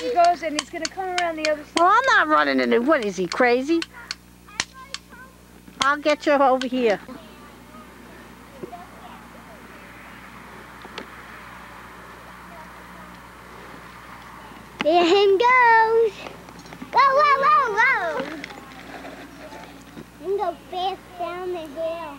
He goes and he's gonna come around the other side. Well, I'm not running into. What is he crazy? I'll get you over here. There he goes. Whoa, whoa, whoa, whoa. And go fast down the hill.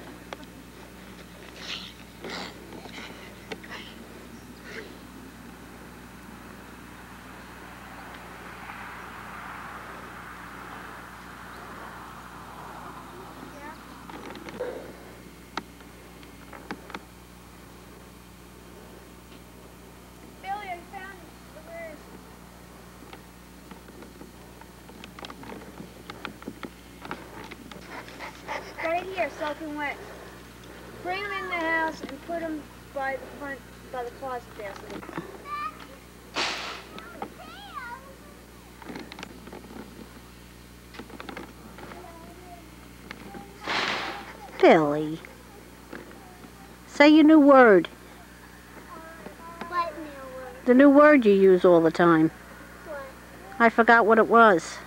Right here, soaking wet. Bring them in the house and put them by the front, by the closet there. so Billy. Say your new word. What new word? The new word you use all the time. What? I forgot what it was.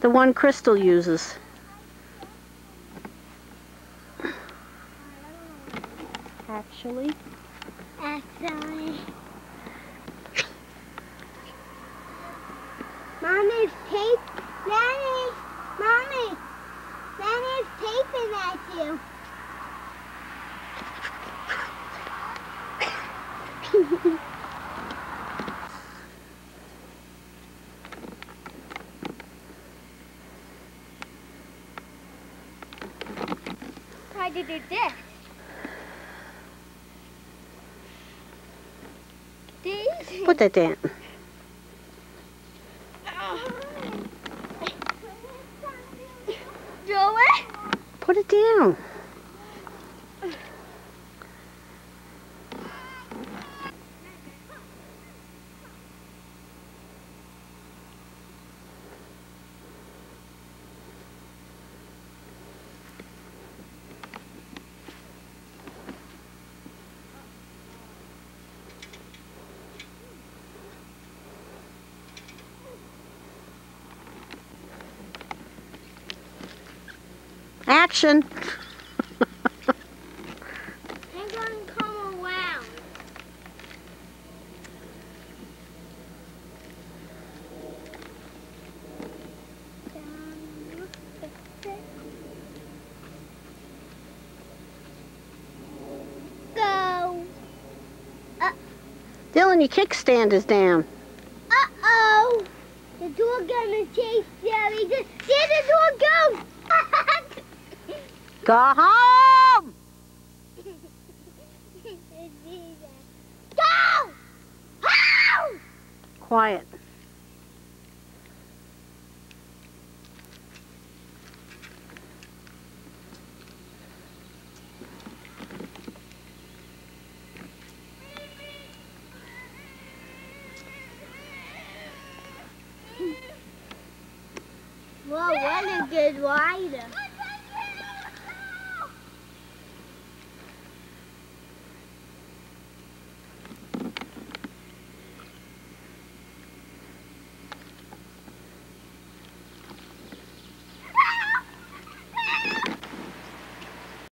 The one Crystal uses. Actually. Actually. Mommy's tape. Nanny. Mommy. Nanny's taping at you. Tried to do this. These. Put that down. Do it. Put it down. Action. I'm going to come around. Go. Dylan, your kickstand is down. Uh-oh. The door gonna chase Jerry. There the door goes. Go home. Go! Ow! Quiet. Whoa, what a good rider.